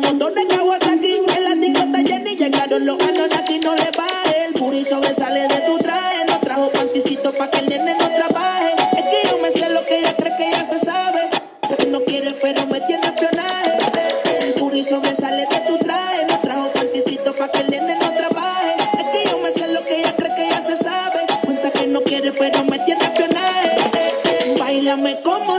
los motores Kawasaki, en la discota Jenny llegaron los Anunnaki, no le baje. El puri sobresale de tu traje, no trajo panticito pa' que el nene no trabaje. Es que yo me sé lo que ella cree que ya se sabe. No quiere pero me tiene espionaje. El puri sobresale de tu traje,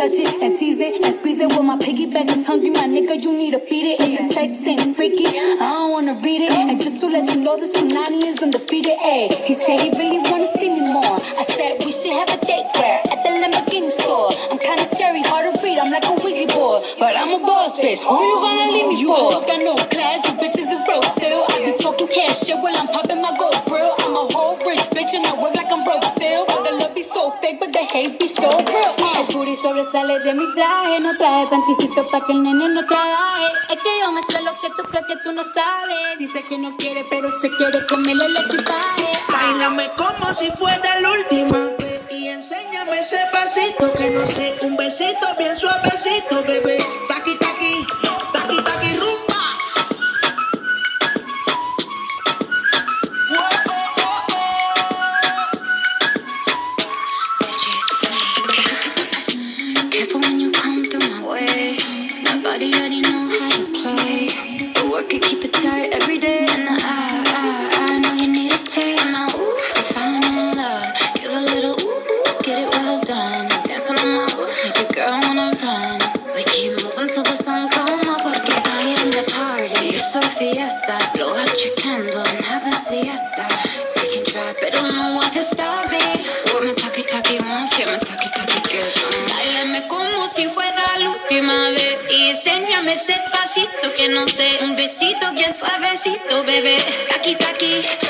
touch it and tease it and squeeze it. When my piggyback is hungry, my nigga, you need to feed it. If the text ain't freaky, I don't wanna read it. And just to let you know, this Punani is undefeated. Ay, he said he really wanna see me more. I said we should have a date where at the Lamborghini store. I'm kinda scary, hard to read. I'm like a Ouija board, but I'm a boss bitch. Who you gonna leave me you for? You hoes got no class, the hate. El booty sobresale de mi traje, no traje panticito pa' que el nene no trabaje. Es que yo me sé lo que tú crees que tú no sabes. Dice que no quiere, pero se quiere comerle el equipaje. Bailame como si fuera la última y enséñame ese pasito que no sé, un besito bien suavecito, bebé. Taqui, taqui que no sé, un besito bien suavecito, bebé. Taki taki.